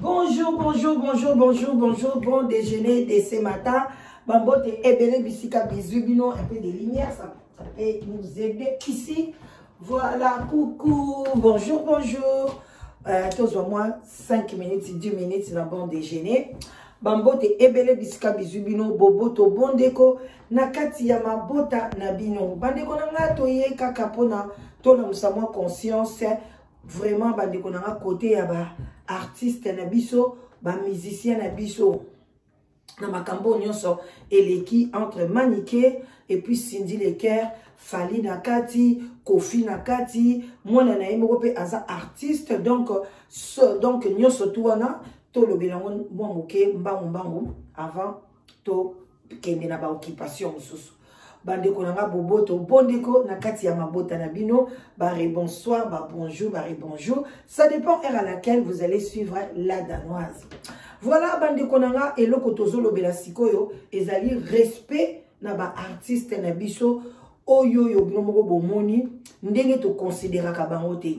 Bonjour, bonjour, bonjour, bonjour, bonjour, bon déjeuner de ce matin. Bambote Ebele Bissika Bisous Bino, un peu de lumière, ça, ça peut nous aider ici. Voilà, coucou, bonjour, bonjour. Euh, tous au moins 5 minutes, 10 minutes dans bon déjeuner. Bambote Ebele Bissika Bisous Bino, Boboto, bon déco, Nakati Yama Bota Nabino. Bandeko Nanga Toye Kakapona, Tona Moussama Conscience, vraiment bandeko na nga kote ya ba artiste na biso ba musicien na biso na makambo oyo nyonso eleki entre manike epuis cindy leker fali na kati kofi na kati mwana na ye moko mpe aza artiste donc so, donc nyonso tu wana tolobela yango mwa moke mbangu mbangu avant tokende na baoccupation mosusu bandeko na nga boboto mpo ndeko na kati ya mabota na bino barebonsoir babonjour barebonjour ça dépend heure à laquelle vous allez suivre la danoise voilà bandeko na nga eloko tozolobela sikoyo ezali respect na baartiste na biso oyo oyo bino moko bomoni ndenge tokonsideraka bango te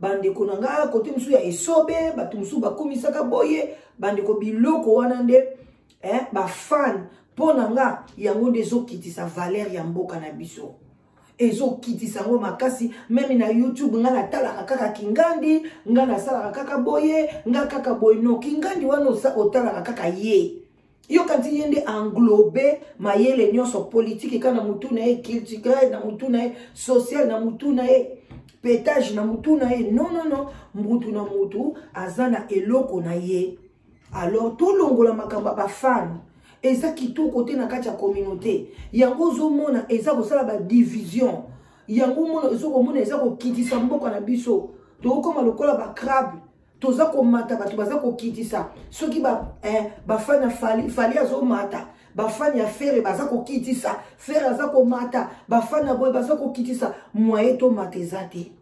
bandeko na ngai kote mosusu ya esobe bato mosusu bakomisaka boye bandeko biloko wana nde eh, bafane mpo na nga yango nde ezokitisa valeur ya mboka na biso ezokitisa yango makasi meme na youtube ngai natalaka kaka kingandi ngai nasalaka kaka boye ngai kaka boye no kingandi wana otalaka kaka ye yo kati ye nde englobe mayele nyonso politike kaka na mutu na ye culturel na mutu na ye social na mutu na ye petage na mutu na ye non non non mutu na mutu aza na eloko na ye alors tolongola makambo ya bafane eza kitoko te na kati ya communauté yango ozomona eza kosala badivision yango mona ezokomona eza kokitisa mboka na biso tokokoma lokola bacrabe toza komata bato baza kokitisa soki bafani eh, ya fali fali azomata bafani ya fere baza kokitisa fere aza komata bafani ya boye baza kokitisa mwaye tomata eza te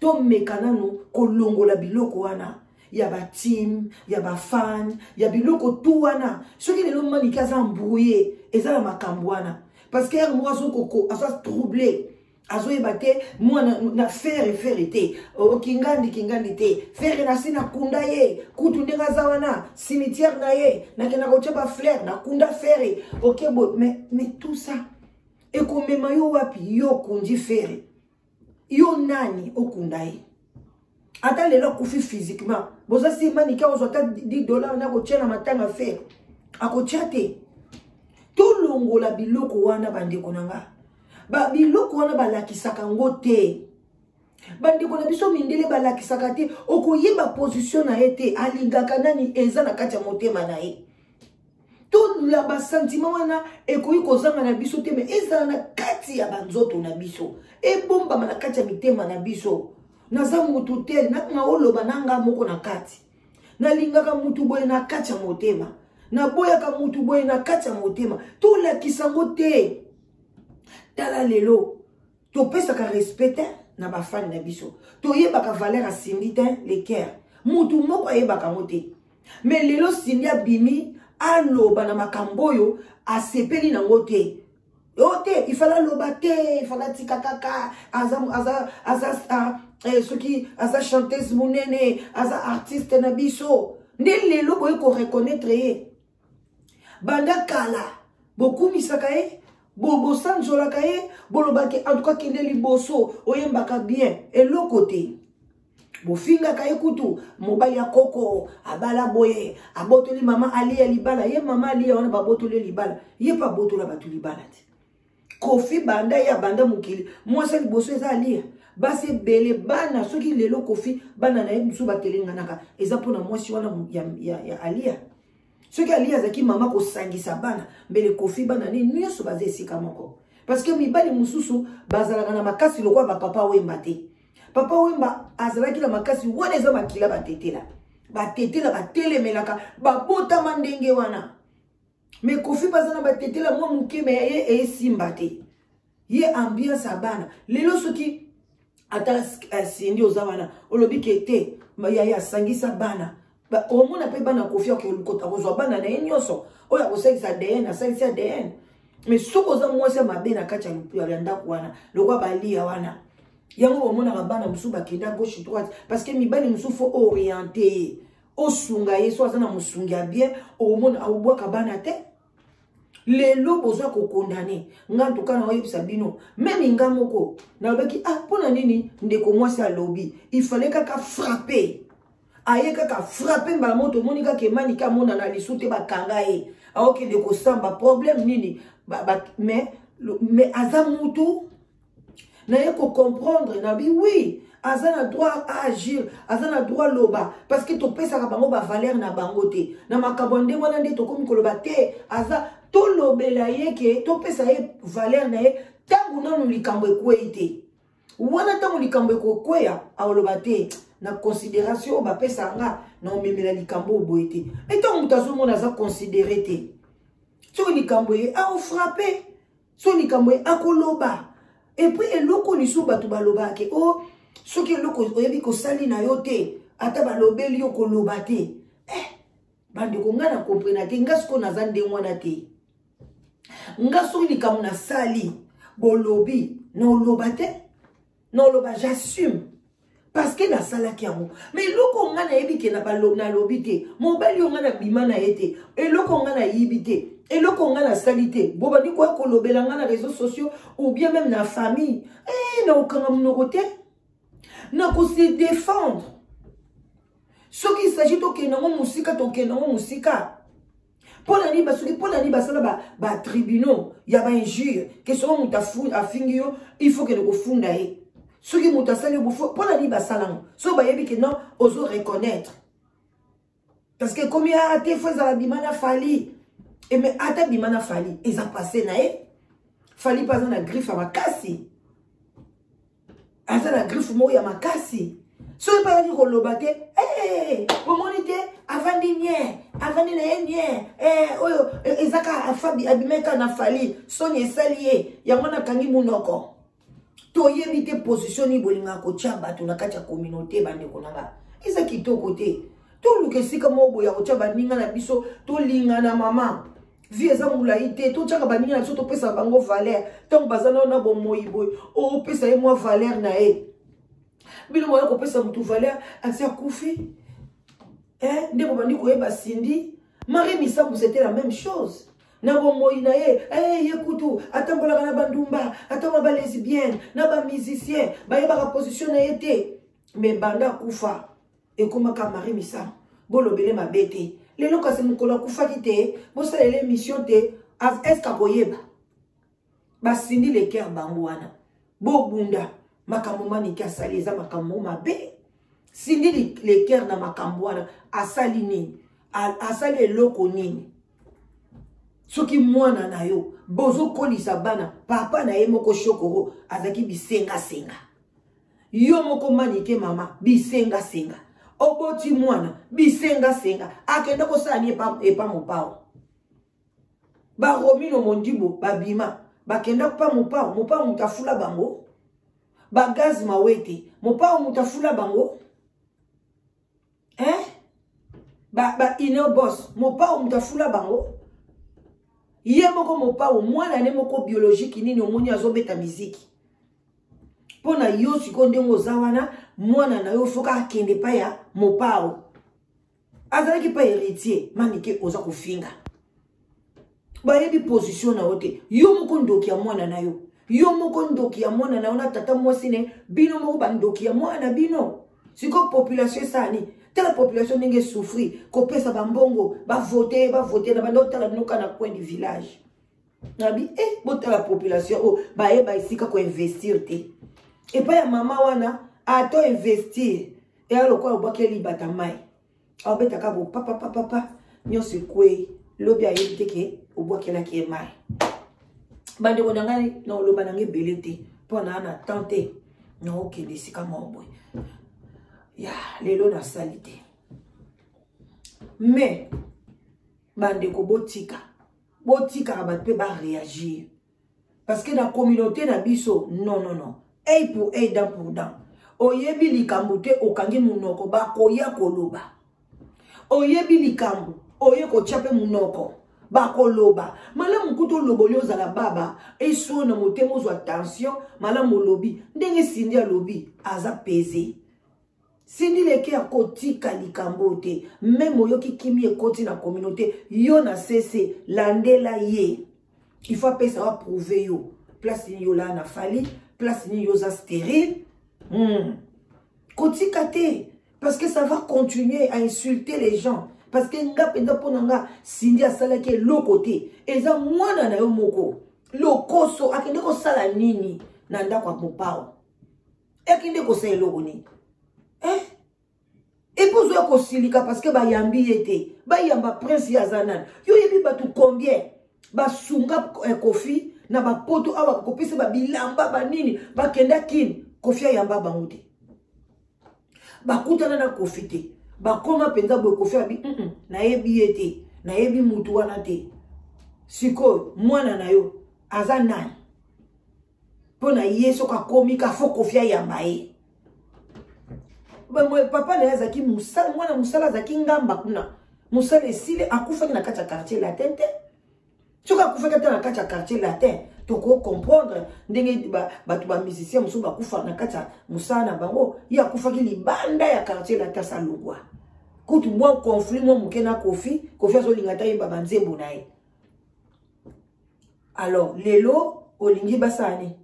tomeka nano kolongola biloko wana ya batim ya bafani ya biloko tu wana soki lelo manike aza mbrouye eza na makambo wana parce que yango moko azo trouble azoyeba te mwana na fere fere te oh, kingandi kingandi te fere nasi nakunda ye kutu ndenge aza wana cimetière na ye nakenda kotya bafleur nakunda fere oke boye mais, mais tout ça ekomema yo wapi yo okundi fere yo nani okunda ye ata lelo akufi physiquement boza si manike akozwa ata 10 dollar na kotia na matanga fere akotia te tolongola biloko wana bandeko na nga ba, biloko wana balakisaka yango te bandeko na biso mindele balakisaka te okoyeba position na ye te alingaka nani eza na kati ya motema na ye tolula basantima wana ekoki kozanga na biso te me ezala na kati ya banzoto na biso ebombama na kati ya mitema na biso naza mutu te nanga oloba na nga moko na kati nalingaka mutu boye na kati ya motema naboyaka mutu boye na kati ya motema tolakisa yango te tala lelo topesaka respect te na bafani na biso toyebaka valeur asindi te leker motu moko ayebaka yango te me lelo sindi abimi aloba na makambo oyo asepeli nango te yo oh, te ifala aloba te ifala tika kaka aza, aza, aza, aza eh, soki aza chanteuse monene aza artiste na biso nde lelo boye koreconnaitre ye banda kala bokumisaka ye bosanzolaka ye bolobaki antuka kende liboso oyembaka bien eloko te bofingaka ye kutu mobali ya koko abala boye abotoli mama aliya libala ye mama aliya wana babotoli ye libala ye mpe abotola bato libala te kofi banda ye abanda mokili mwasi ya liboso eza aliya basi ebele bana soki lelo kofi bana na ye mosusu batelenganaka eza mpona mwasi wana ya, ya, ya aliya soki aliya azalaki mama kosangisa bana mbele kofi bana ne nyonso baza esika moko parce que mibali mosusu bazalaka na makasi lokola bapapa wemba te papa wemba azalaki na makasi wana eza makila batetela batetela batelemelaka babotama ndenge wana mais kofi baza na batetela mwa moke me ye esimba te ye ambiance ya bana lelo soki ata eh, sindi oza wana olobi ke te yaya asangisa bana omona mpe bana kofi akokota kozwa bana na ye nyonso oyo akosalisa adn asalisi adn mais soki oza mwasi ya mabe na kati ya ndako wana lokwa baliya wana yango bomonaka bana mosusu bakenda gauche droite parce que mibali mosusu fo oriente ye osunga ye so aza na mosungi ya bien omona aobwaka bana te lelo boza kokondane nga ntoka naoyebisa bino meme nga moko nalobaki ah mpo na nini ndeko mwasi alobi ifale kaka frappe aye kaka frappe mbala moko tomoni kaka emanike amonana lisu te bakanga ye aokende kosamba problème nini mais mais aza mutu naye ko comprendre na bi oui aza na droit agir aza na droit loba parce que topesaka bango bavaleur na bango te na makambo ya ndenge wana nde tokomi koloba te aza tolobela ye ke topesa ye valeur na ye ntango nano likambo ekwei te wana ntango likambo ekokweya akoloba te na considération oyo bapesaka nga na omemela likambo oyo boye te me ntango moto azomona aza considéré te soki likambo eye aofrappe so likambo ye akoloba epuis eloko lisu bato balobaka ke o oh, soki eloko oyebi kosali na yo te ata balobeli yo koloba te eh, bandeko ngai na komprena te ngai sikoyo naza ndenge wana te ngai soki likambo nasali bolobi noloba te na oloba j'assume parce que nasalaki yango ma eloko ngai nayebi ke nalobi te mobali yo ngai nabima na ye te eloko ngai nayibi te eloko ngai nasali te bobandi koya kolobela ngai na réseau sociaux ou bien même na famille e eh, nakokanga monoko te nakose défendre soki il s'agit tokende yango mosika tokende yango mosika mpo na nini basoki mpo na nini basala batribunaux ya bainjure ke soko moto afingi yo il faut kende kofunda ye soki moto asali yo bofo mpo na nini basala yango soki bayebi ke non ozo reconnaître parce que ekomi aa ah, te fo ezala bima na fali eme eh, ata bima na fali eza passe na ye fali mpe aza na griffe ya makasi aza na griffe moko ya makasi soki mpe ayaki koloba te eh, omoni te avandi nie avandi na ye nie eh, oyo eh, eza ka afabi abimeka na fali soni esali ye yango nakangi monoko toyebi te position nini bolingaka kotya bato na kati ya communauté bandeko na nga eza kitoko te toluka esika moko boya kotya baninga na biso tolingana mama vie eza molai te totyaka baninga na biso topesaka bango valeur ntango baza nao na bomoi boye opesa ye mwa valeur na ye bino boya kopesa motu valeur asi akufi eh, nde bobandi koyeba sindi marie misambu c'était la même chose na bomoi na ye hey, eh, ye kutu atambolaka na bandumba atambola balesbienne na bamusicien bayebaka position na ye te me banda akufa ekomaka marie misamu bolobele mabe te lelo kasi mokolo akufaki te bosalela émission te eske akoyeba basindi leker bango wana bobunda makambo maniki asali eza makambo mabe sindi leker na makambo wana asali nini asali eloko nini soki mwana na yo bozokolisa bana papa na ye moko shokoro azalaki bisengasenga yo moko manike mama bisengasenga oboti mwana bisengasenga akende kosala ni epa, epa mopao baromino mondibo babima bakenda pa mopao mopao moto afula bango bagazi mawete mopao moto afula bango eh? ba, ba ineo boss mopao moto afula bango ye moko mopao mwana ne moko biologiki nini omoni azobeta miziki mpo na yo sikoyo ndenge oza wana mwana na yo foka akende pa ya mopao azalaki pa héritier manike oza kofinga bayebi position na yo te yo moko ndoki ya mwana na yo yo moko ndoki ya mwana na yo na tata mwasi ne bino moko bandoki ya mwana na bino sikoyo population esala nini tala population ndenge esouffrir kopesa bambongo bavote bavote na banda otala bino ka na coin du village nabi e eh, botala population oyo oh, bayeba esika koinvestir te epai ya mama wana ato investir eya lokola obwakeli libata mai aobeta kaka bopapapapapa nyonso ekwei lobi ayebi te ke obwakelaki ye mai bandeko na ngai na oloba na ngai ebele te mpo naa na temps te naokende esika moko boye ya lelo nasali te mais bandeko botika botikaka bato mpe bareagir parce que na communauté na biso non non non ey pour ey dan pour dan oyebi likambo te okangi monoko bakoya koloba oyebi likambo oye kotya mpe monoko bakoloba malamu kutu oloba oli ozala baba esuo na motema ozwa tension malamu olobi ndenge sindi alobi aza pese Cindy Leke akotika likambo oyo te meme oyoki kimi ekoti na communauté yo na sese landela ye il faut apesa wa prouve yo place nini yo laa na fali place nini yo oza stérile hmm. kotika te parce que ça va continuer à insulter les gens parce que nga mpenza mpo na nga sindi asalaki eloko te eza mwana na yo moko lokoso akende kosala nini na ndako ya mopao eki nde kosala eloko nini eh? epe ozoya kosilika parceke bayambi ye te bayamba prince ye aza nani yo oyebi bato combien basunga eh, kofi na bapoto awa kopesa babilamba banini bakenda kini kofi ayamba bango te bakutana na kofi te bakoma mpenza boye kofi abi mm -mm, nayebi ye te nayebi motu wana te sikoyo mwana na yo aza nani mpo na ye soki akomi ka fo kofi ayamba ye papa na ye azalaki mosala mwana mosala azalaki ngamba kuna mosala esili akufaki na kati ya quartier latin te soki akufaki ata na kati ya quartier latin tokocomprendre ndenge bato bamusicien mosusu bakufa na kati ya mosala na bango ye akufaki libanda ya quartier latin asalogwa kutu mwa conflit mwa moke na kofi kofi azolinga ata yemba banzembo na ye alors lelo olingi basala nini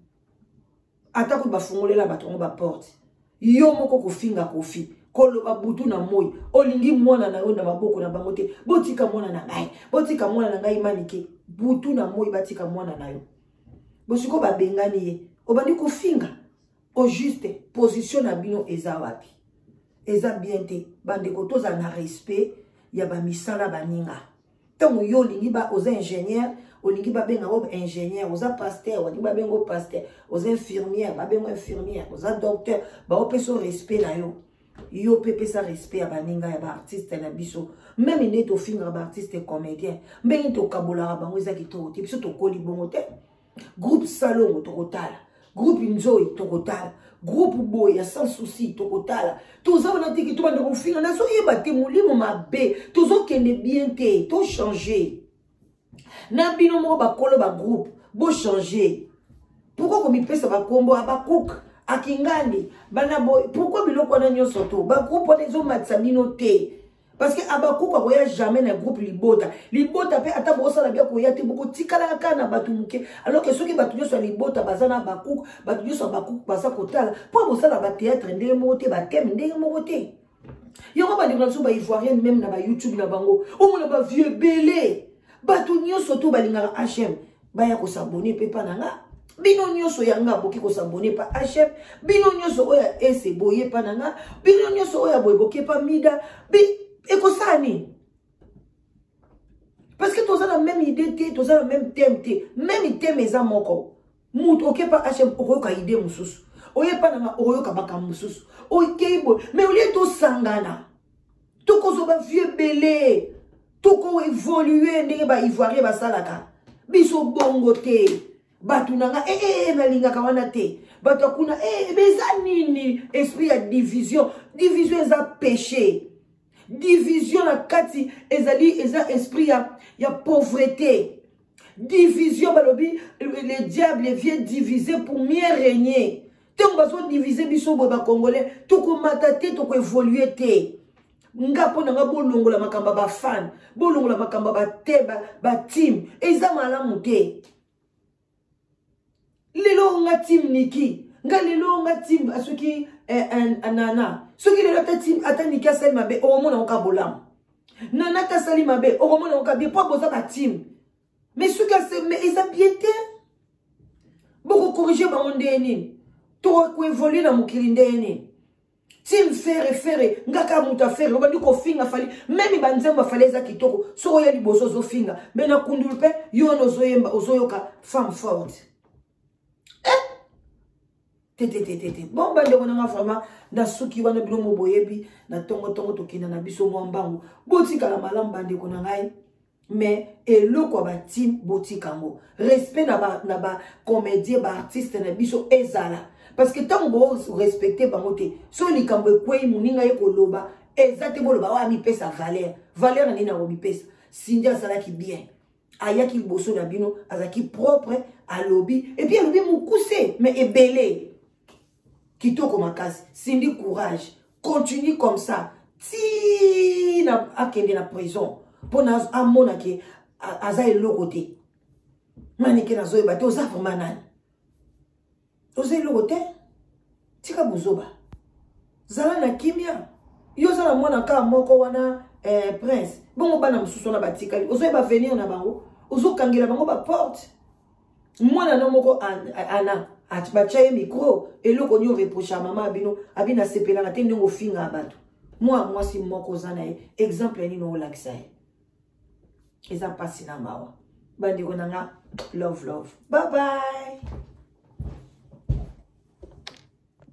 ata kutu bafungolela bato yango baporte yo moko kofinga kofi koloba butu na moi olingi mwana na yo na maboko na bango te botika mwana na ngai botika mwana na ngai manike butu na moi batika mwana na yo bosiko babengani ye obandi kofinga au juste position na bino eza wapi eza bien te bandeko tozala na respect ya bamisala baninga ntango yo olingi ba oza ingénieur olingi babenga yo ingénieur oza pasteur olingi babenga yo pasteur oza infirmière babenga infirmière oza docteur baopesa yo respect na yo yo mpe pesa respect ya baninga ya baartiste na biso meme nde tofingaka baartiste comédien ndenge tokabolaka bango eza kitoko te biso tokoli bongo te groupe salongo tokotala groupe nzoi tokotala groupe boye ya sans souci tokotala toza wana teke tobanda kofinga nazoyeba te molimo mabe tozokende bien te tochange na bino moko bakolo bagroupe bochange pourkoi komipesa bakombo ya bakuke akingandi bana boye pourkoi biloko wana nyonso to bagroupe wana ezomatisa bino te parce que abakuku akoya jamais na groupe libota libota mpe ata bosala bia koya te bokotikalaka kaka na bato moke alors ke soki bato nyonso ya libota baza na abakuku bato nyonso ya bakuku baza kotala mpo bosala bateatre ndenge moko te bateme ndenge moko te yango bandeko na biso baivoirienne meme na bayoutube na bango omona bavieux ebele bato nyonso to balingaka hm baya ko s'abonner pe pa na nga bino nyonso ya nga boki ko s'abonner pa HF bino nyonso oyo ya ese boye pa na nga bino nyonso oyo ya boye boke pa mida bi ekosala nini parce que toza na même idée te toza na même thème te même thème eza moko moto oke pa HF okoyoka idée mosusu oye pa na nga okoyoka makambo mosusu okei boye mais olie tosangana tokozwa ba vie ebele toko évolue ndenge ba ivoirien basalaka biso bongo te bato na nga ee eh, eh, eh, nalingaka wana te bato ya kuna ee eza nini esprit ya division division eza péché division na kati ezali eza esprit ya, ya pauvreté division balobi le diable vient diviser pour mieux régner ntango bazodivise biso boye bacongolais tokomata te tokoevolue te nga mpo na nga bolongola makambo ya bafane bolongola makambo ya bate batime eza malamu te lelo nga tim niki nga lelo nga tim soki eh, eh, nana soki lelo ata tim ata niki asali mabe okomona oka bolamu nana ata asali mabe okomona oka bien mpo boza batim mais soki aseme eza bien te bokokorige bango ndenge nini tokoevolue na mokili ndenge nini team fere fere nga kaka moto ya fere obandi kofinga fali meme banzembo afali eza kitoko soki oya liboso ozofinga me na kundulu mpe yo wana ozoyemba ozoyoka femme forte eh? tetetetete bon bandeko nanga vraiment nasuki wana bino mo boyebi na ntongotongo tokenda na biso mwa mbangu botikala malamu bandeko na ngai mais eloko ya batime botika yango respect na ba, na ba comédien ba artiste na biso ezala parce que ntango borespecte bango te so likambo ekwei moninga ye koloba eza te boloba oyo amipesa valeur valeur na nini yango mipesa sindi asalaki bien ayaki liboso na bino azalaki propre alobi epuis alobi mokuse mais ebele kitoko makasi cindy courage continue comme ça ti na akende na prison mpo na amona ke aza eloko te manike nazoyeba te oza vraimen nani oza eloko te tika bozoba zala na kimia yo oza na mwana kaka moko wana eh, prince bongo bana mosusu wana batikali ozoyeba venir na bango ozokangela bango baporte mwana no moko ana batya ye mikro eloko nio reproche ya mama abino abino asepelaka te ndenge ofingaka bato mwa mwasi moko oza na ye exemple ya nini olakisa ye eza mpasi na mawa bandeko na nga love love bye bye